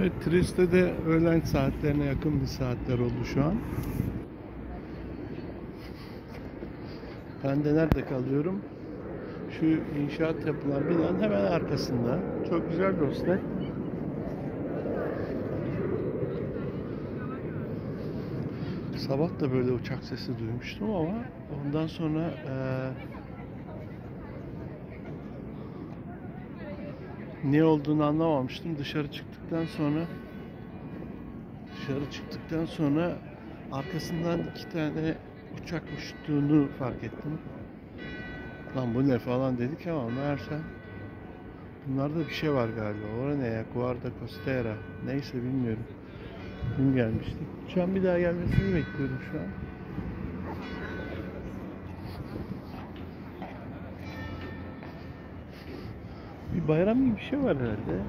Evet, Trieste'de öğlen saatlerine yakın bir saatler oldu şu an. Ben de nerede kalıyorum? Şu inşaat yapılan binanın hemen arkasında. Çok güzel bir hostel. Sabah da böyle uçak sesi duymuştum ama ondan sonra eee ne olduğunu anlamamıştım. Dışarı çıktıktan sonra dışarı çıktıktan sonra arkasından iki tane uçak uçtuğunu fark ettim. Lan bu ne falan dedik ama meğerse bunlarda bir şey var galiba. Orada ne ya? Guarda Costera. Neyse bilmiyorum. Dün gelmiştik. Şu an bir daha gelmesini bekliyorum şu an. Bir bayram gibi bir şey var herhalde.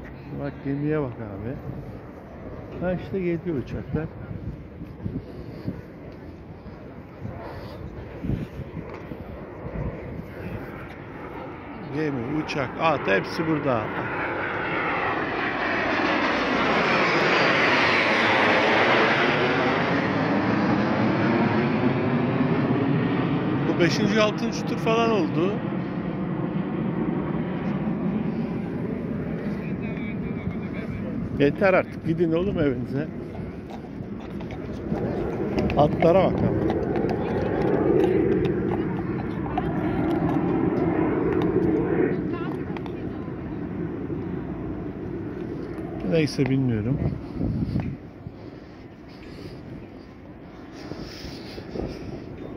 Bak gemiye bak abi. Ha işte geliyor uçaklar. Gemi, uçak, at hepsi burada. Bu 5. 6. tur falan oldu. Yeter artık gidin oğlum evinize. Atlara bak ama. Neyse bilmiyorum.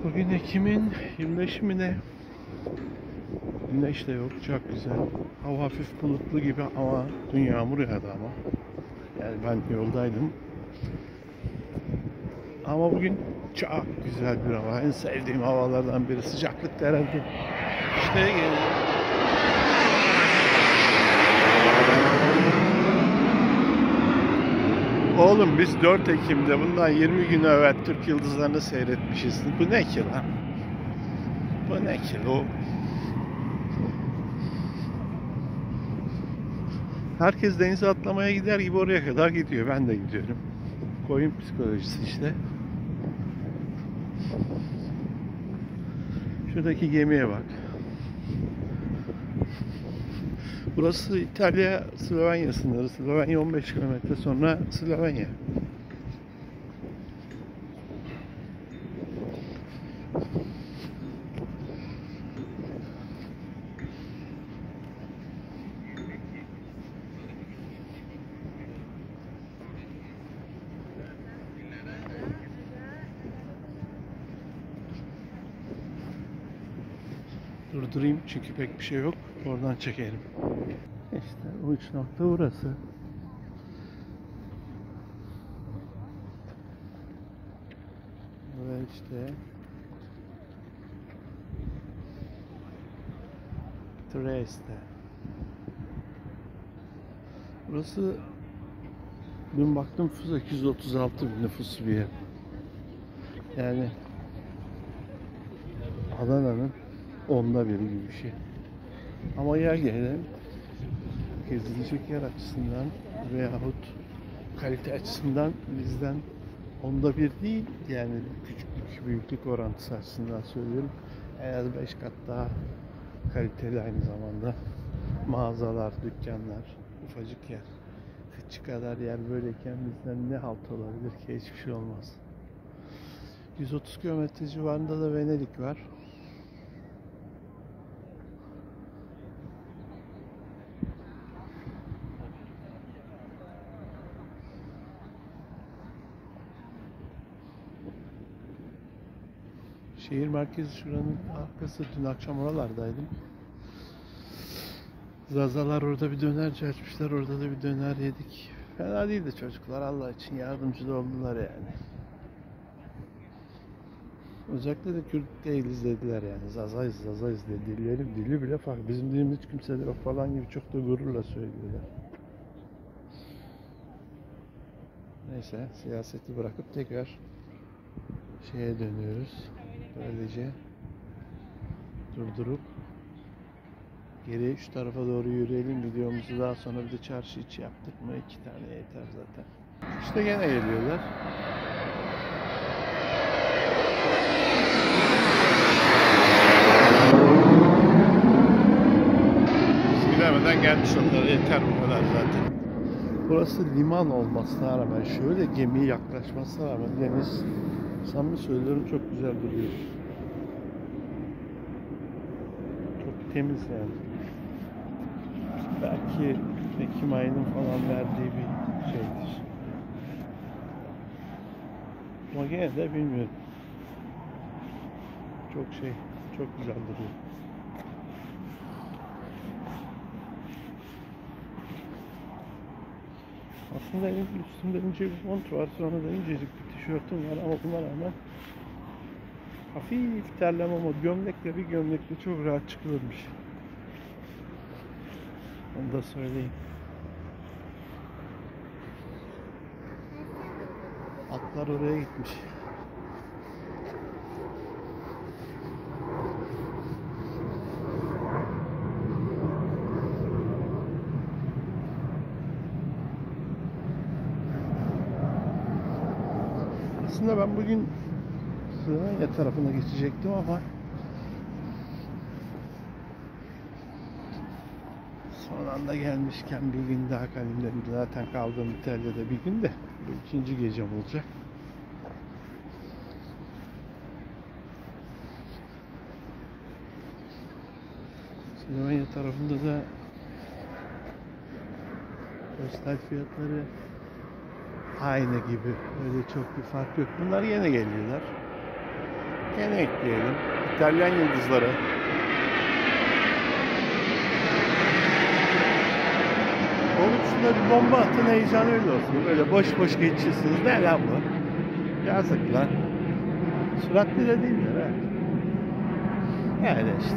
Bugün Ekim'in 25'i mi ne? Güneş de yok. Çok güzel. Hava hafif bulutlu gibi ama dün yağmur yağdı ama. Yani ben yoldaydım. Ama bugün çok güzel bir hava. En sevdiğim havalardan biri. Sıcaklık da herhalde. İşte geliyor. Oğlum biz 4 Ekim'de bundan 20 gün evvel Türk Yıldızlarını seyretmişiz. Bu ne ki lan? Bu ne ki o? Herkes denize atlamaya gider gibi oraya kadar gidiyor. Ben de gidiyorum. Koyun psikolojisi işte. Şuradaki gemiye bak. Burası İtalya Slovenya sınırı. Slovenya 15 kilometre sonra Slovenya. Durdurayım çünkü pek bir şey yok. Oradan çekelim. İşte uç nokta burası. Ve işte Trieste. Burası dün baktım 836 bin nüfuslu bir yer. Yani Adana'nın onda biri gibi bir şey. Ama yer gelelim gezilecek yer açısından veyahut kalite açısından bizden onda bir değil yani küçüklük büyüklük orantısı açısından söylüyorum. En az 5 kat daha kaliteli aynı zamanda mağazalar, dükkanlar, ufacık yer. Kıçı kadar yer böyleyken bizden ne halt olabilir ki hiçbir şey olmaz. 130 kilometre civarında da Venedik var. Şehir merkezi şuranın arkası. Dün akşam oralardaydım. Zazalar orada bir dönerci açmışlar. Orada da bir döner yedik. Fena değildi çocuklar. Allah için yardımcı oldular yani. Özellikle de Kürt değiliz dediler yani. Zazayız, zazayız dedi. Dillerim dili bile farklı. Bizim dilimiz hiç kimsede yok falan gibi çok da gururla söylüyorlar. Neyse siyaseti bırakıp tekrar şeye dönüyoruz. Böylece durdurup Geriye şu tarafa doğru yürüyelim videomuzu daha sonra bir de çarşı içi yaptık mı iki tane yeter zaten. İşte gene geliyorlar. Biz gidemeden gelmiş onlar yeter bu kadar zaten. Burası liman olmasına rağmen şöyle gemi yaklaşmasına rağmen deniz samimi söylüyorum çok güzel duruyor. Çok temiz yani. Belki Ekim ayının falan verdiği bir şeydir. Ama gene de bilmiyorum. Çok şey, çok güzel duruyor. Aslında elim üstümde ince bir mont var, sonra da incecik bir tişörtüm var ama buna rağmen hafif terleme ama gömlekle bir gömlekle çok rahat çıkılırmış. Onu da söyleyeyim. Atlar oraya gitmiş. Aslında ben bugün Slovenya tarafına geçecektim ama son anda gelmişken bir gün daha dedim. Zaten kaldığım İtalya'da bir gün de bu ikinci gecem olacak. Slovenya tarafında da postal fiyatları aynı gibi. Öyle çok bir fark yok. Bunlar yine geliyorlar. Yine ekleyelim. İtalyan yıldızları. Oğlum şuna bir bomba atın heyecan öyle olsun. Böyle boş boş geçiyorsunuz. Ne lan bu? Yazık lan. Süratli de değiller ha. Yani işte.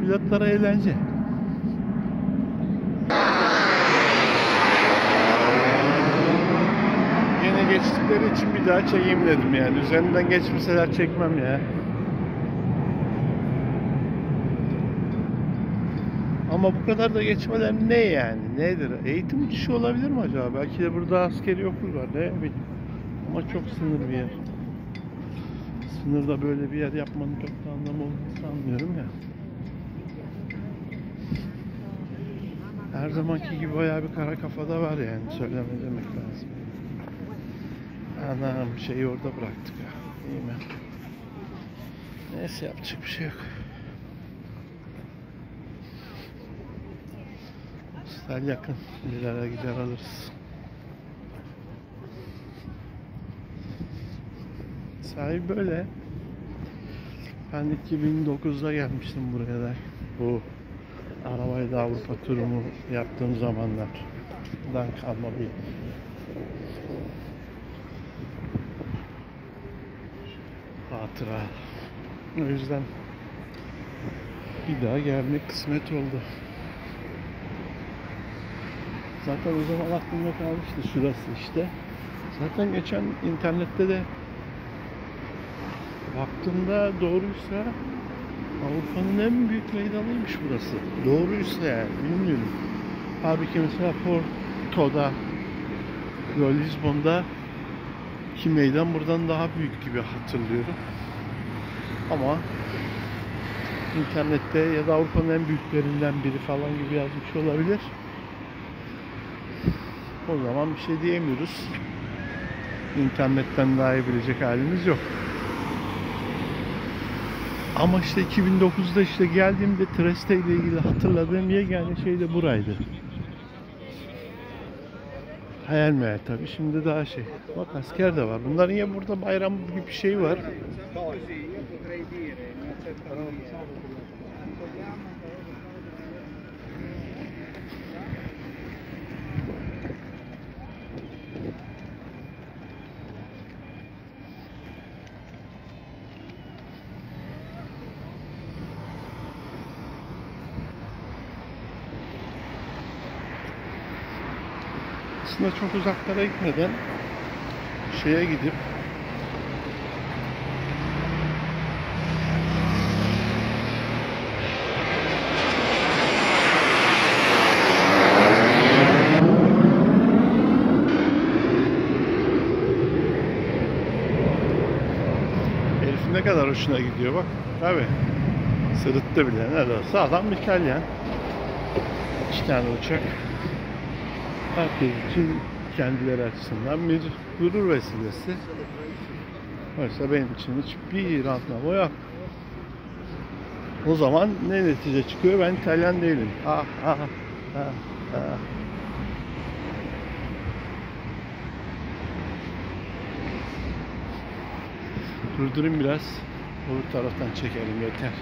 Pilotlara eğlence. Yine geçtikleri için bir daha çekeyim dedim yani. Üzerinden geçmeseler çekmem ya. Ama bu kadar da geçmeler ne yani? Nedir? Eğitim uçuşu olabilir mi acaba? Belki de burada askeri okul var. Ne bileyim. Ama çok sınır bir yer. Sınırda böyle bir yer yapmanın çok da anlamı olduğunu sanmıyorum ya. Her zamanki gibi bayağı bir kara kafada var yani. Söyleme demek lazım. Anam şeyi orada bıraktık ya. İyi mi? Neyse yapacak bir şey yok. Hostel yakın. İleride gider alırız. Sahibi böyle. Ben 2009'da gelmiştim buraya da. Bu arabayı da Avrupa turumu yaptığım zamanlar. Dan kalma bir hatıra. O yüzden bir daha gelmek kısmet oldu. Zaten o zaman aklımda kalmıştı şurası işte. Zaten geçen internette de baktığımda doğruysa Avrupa'nın en büyük meydanıymış burası. Doğruysa yani bilmiyorum. Halbuki mesela Porto'da Lisbon'da ki meydan buradan daha büyük gibi hatırlıyorum. Ama internette ya da Avrupa'nın en büyüklerinden biri falan gibi yazmış olabilir. O zaman bir şey diyemiyoruz. İnternetten daha iyi bilecek halimiz yok. Ama işte 2009'da işte geldiğimde Treste ile ilgili hatırladığım yegane şey de buraydı. Hayal meyal tabii. Şimdi daha şey. Bak asker de var. Bunların ya burada bayram gibi bir şey var. Aslında çok uzaklara gitmeden şeye gidip Elif ne kadar hoşuna gidiyor bak. Tabi. Sırıttı bile. Ne de sağlam İtalyan. İki tane uçak. Herkes için kendileri açısından bir gurur vesilesi. Oysa benim için hiçbir anlamı yok. O zaman ne netice çıkıyor? Ben İtalyan değilim. Ah ah ah ah. Durdurayım biraz. Öbür taraftan çekelim yeter.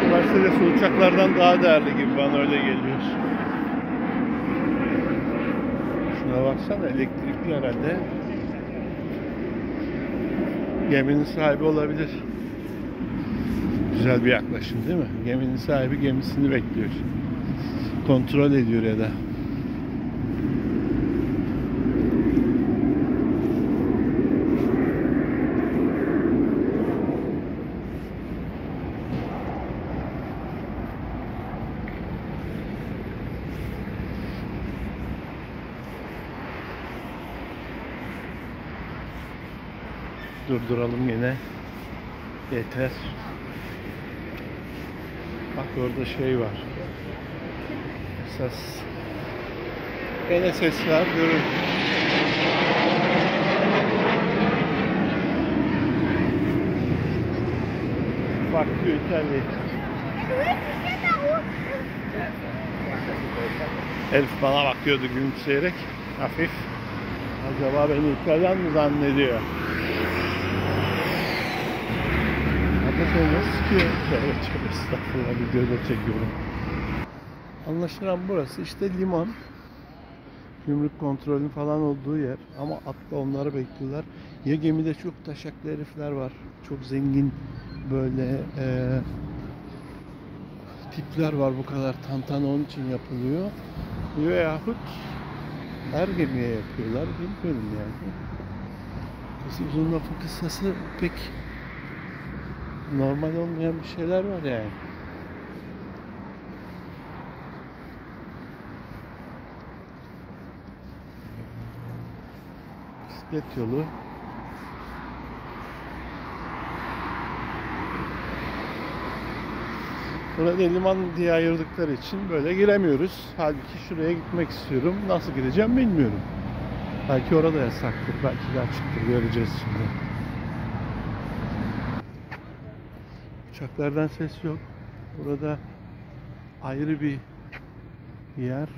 Şu Mercedes uçaklardan daha değerli gibi bana öyle geliyor. Şuna baksana elektrikli herhalde. Geminin sahibi olabilir. Güzel bir yaklaşım değil mi? Geminin sahibi gemisini bekliyor. Kontrol ediyor ya da. Durduralım yine. Yeter. Bak orada şey var. Esas. Gene ses var. Görün. Farklı İtalya. Elif bana bakıyordu gülümseyerek. Hafif. Acaba beni İtalyan mı zannediyor? Nasıl sıkıyor? Tövbe tövbe estağfurullah videoda çekiyorum. Anlaşılan burası işte liman. Gümrük kontrolünün falan olduğu yer. Ama atla onları bekliyorlar. Ya gemide çok taşaklı herifler var. Çok zengin böyle eee, tipler var bu kadar tantana onun için yapılıyor. Veyahut her gemiye yapıyorlar bilmiyorum yani. Uzun lafın kısası pek normal olmayan bir şeyler var yani. Bisiklet yolu. Burada liman diye ayırdıkları için böyle giremiyoruz. Halbuki şuraya gitmek istiyorum. Nasıl gideceğim bilmiyorum. Belki orada yasaktır, belki de açıktır. Göreceğiz şimdi. Uçaklardan ses yok. Burada ayrı bir yer.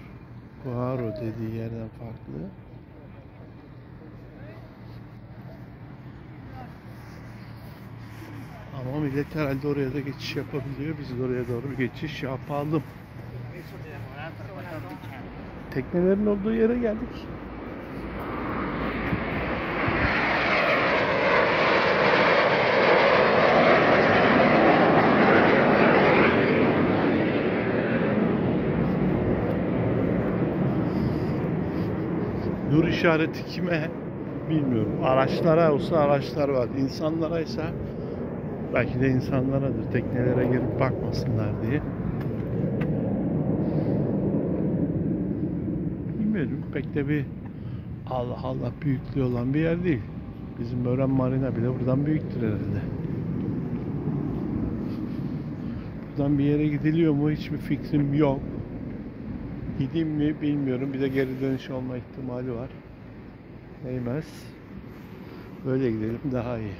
Guaro dediği yerden farklı. Ama millet herhalde oraya da geçiş yapabiliyor. Biz de oraya doğru bir geçiş yapalım. Teknelerin olduğu yere geldik. İşareti kime bilmiyorum. Araçlara olsa araçlar var. İnsanlara ise belki de insanlaradır. Teknelere girip bakmasınlar diye. Bilmiyorum. Pek de bir Allah Allah büyüklüğü olan bir yer değil. Bizim Bören Marina bile buradan büyüktür herhalde. Buradan bir yere gidiliyor mu hiçbir fikrim yok. Gideyim mi bilmiyorum. Bir de geri dönüş olma ihtimali var. Değmez. Böyle gidelim daha iyi.